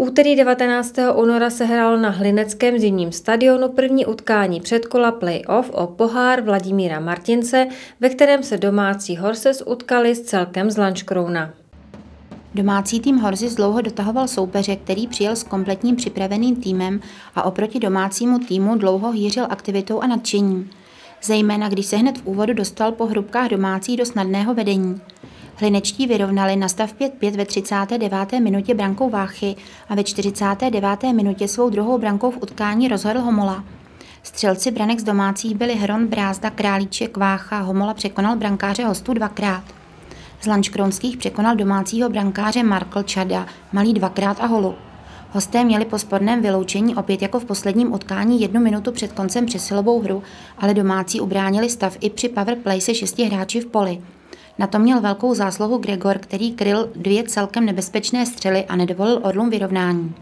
úterý 19. února se hrálo na Hlineckém zimním stadionu první utkání předkola play-off o pohár Vladimíra Martince, ve kterém se domácí Horses utkali s celkem z Lanškrouna. Domácí tým Horzis dlouho dotahoval soupeře, který přijel s kompletním připraveným týmem a oproti domácímu týmu dlouho hýřil aktivitou a nadšením. Zejména když se hned v úvodu dostal po hrubkách domácí do snadného vedení. Hlinečtí vyrovnali na stav 5-5 ve 39. minutě brankou Váchy a ve 49. minutě svou druhou brankou v utkání rozhodl Homola. Střelci branek z domácích byli Hron, Brázda, Králíček, Vácha, Homola překonal brankáře hostů dvakrát. Z Lančkronských překonal domácího brankáře Markl Čada, malý dvakrát a holu. Hosté měli po sporném vyloučení opět jako v posledním utkání jednu minutu před koncem přesilovou hru, ale domácí ubránili stav i při powerplay se šesti hráči v poli. Na to měl velkou zásluhu Gregor, který kryl dvě celkem nebezpečné střely a nedovolil Orlům vyrovnání.